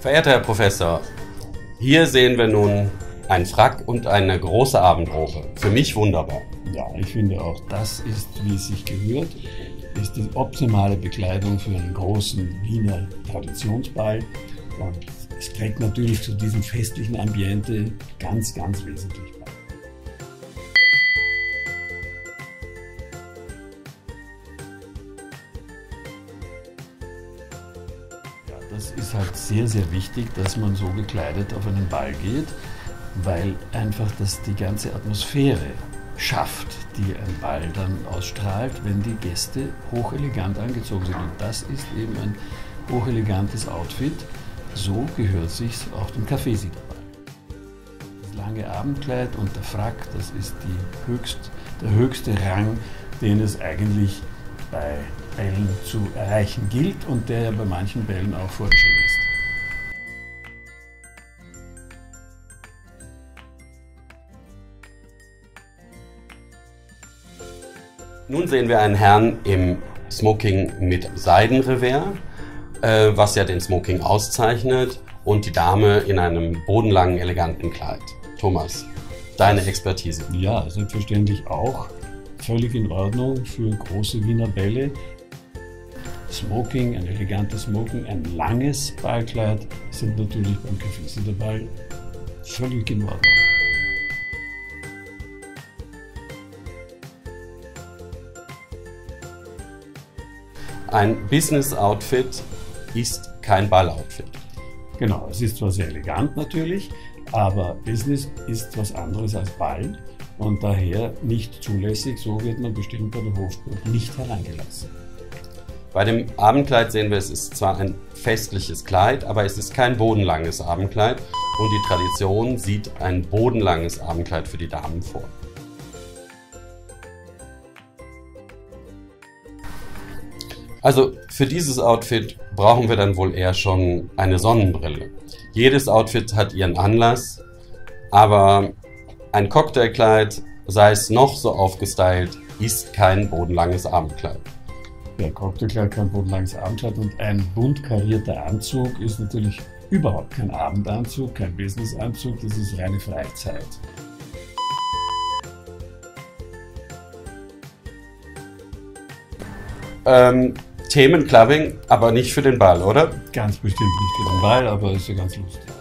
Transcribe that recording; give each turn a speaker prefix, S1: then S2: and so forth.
S1: Verehrter Herr Professor, hier sehen wir nun einen Frack und eine große Abendrobe. Für mich wunderbar.
S2: Ja, ich finde auch, das ist, wie es sich gehört, ist die optimale Bekleidung für einen großen Wiener Traditionsball. Und es trägt natürlich zu diesem festlichen Ambiente ganz, ganz wesentlich das ist halt sehr, sehr wichtig, dass man so gekleidet auf einen Ball geht, weil einfach das die ganze Atmosphäre schafft, die ein Ball dann ausstrahlt, wenn die Gäste hochelegant angezogen sind. Und das ist eben ein hochelegantes Outfit. So gehört sich auch dem dabei. Das lange Abendkleid und der Frack, das ist höchst, der höchste Rang, den es eigentlich bei Bällen zu erreichen gilt und der ja bei manchen Bällen auch vorgeschrieben ist.
S1: Nun sehen wir einen Herrn im Smoking mit Seidenrevers, äh, was ja den Smoking auszeichnet, und die Dame in einem bodenlangen, eleganten Kleid. Thomas, deine Expertise.
S2: Ja, selbstverständlich auch. Völlig in Ordnung für große Wiener Bälle. Smoking, ein elegantes Smoking, ein langes Ballkleid sind natürlich beim Café dabei völlig in Ordnung.
S1: Ein Business-Outfit ist kein Ball-Outfit.
S2: Genau, es ist zwar sehr elegant natürlich, aber Business ist was anderes als Ball und daher nicht zulässig. So wird man bestimmt bei der Hofburg nicht hereingelassen.
S1: Bei dem Abendkleid sehen wir, es ist zwar ein festliches Kleid, aber es ist kein bodenlanges Abendkleid und die Tradition sieht ein bodenlanges Abendkleid für die Damen vor. Also für dieses Outfit brauchen wir dann wohl eher schon eine Sonnenbrille. Jedes Outfit hat ihren Anlass, aber ein Cocktailkleid, sei es noch so aufgestylt, ist kein bodenlanges Abendkleid.
S2: Ja, Cocktailkleid kein bodenlanges Abendkleid und ein bunt karierter Anzug ist natürlich überhaupt kein Abendanzug, kein Businessanzug, das ist reine Freizeit.
S1: Ähm, Themenclubbing, aber nicht für den Ball, oder?
S2: Ganz bestimmt nicht für den Ball, aber ist ja ganz lustig.